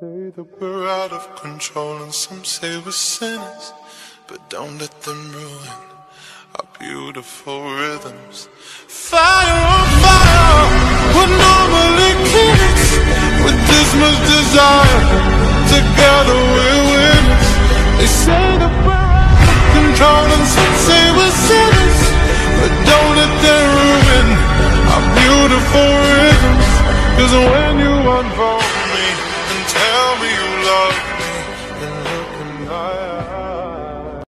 say that we're out of control and some say we're sinners, but don't let them ruin our beautiful rhythms. Fire on fire, what normally kicks with this much desire. Together we're winners. They say that we're out of control and some say we're sinners, but don't let them ruin our beautiful rhythms. Cause when you unfold me tell me you love